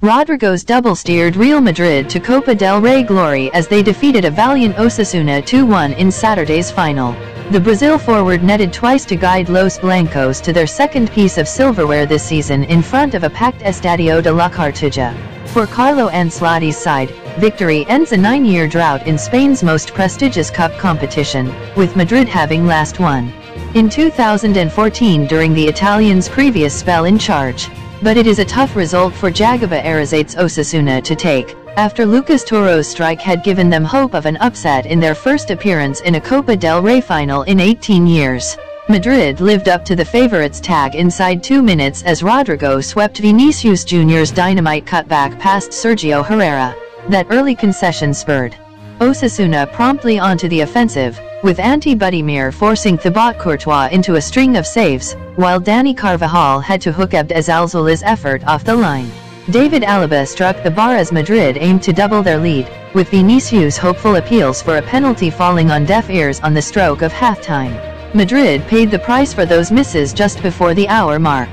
Rodrygo's double steered Real Madrid to Copa del Rey glory as they defeated a valiant Osasuna 2-1 in Saturday's final. The Brazil forward netted twice to guide Los Blancos to their second piece of silverware this season in front of a packed Estadio de la Cartuja. For Carlo Ancelotti's side, victory ends a nine-year drought in Spain's most prestigious cup competition, with Madrid having last won. In 2014 during the Italians' previous spell in charge. But it is a tough result for Jagoba Arrasate's Osasuna to take, after Lucas Torro's strike had given them hope of an upset in their first appearance in a Copa del Rey final in 18 years. Madrid lived up to the favorites tag inside two minutes as Rodrygo swept Vinicius Jr.'s dynamite cutback past Sergio Herrera. That early concession spurred Osasuna promptly onto the offensive, with Ante Budimir forcing Thibaut Courtois into a string of saves, while Dani Carvajal had to hook Abde Ezzalzouli's effort off the line. David Alaba struck the bar as Madrid aimed to double their lead, with Vinicius' hopeful appeals for a penalty falling on deaf ears on the stroke of halftime. Madrid paid the price for those misses just before the hour mark.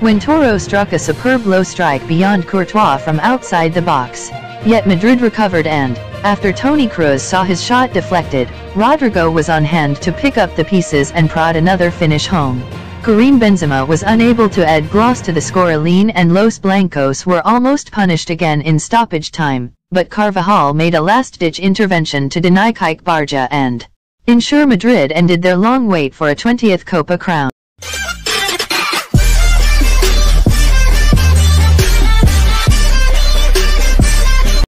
When Torro struck a superb low strike beyond Courtois from outside the box. Yet Madrid recovered and, after Toni Kroos saw his shot deflected, Rodrygo was on hand to pick up the pieces and prod another finish home. Karim Benzema was unable to add gloss to the score lean and Los Blancos were almost punished again in stoppage time, but Carvajal made a last-ditch intervention to deny Kike Barja and ensure Madrid ended their long wait for a 20th Copa crown.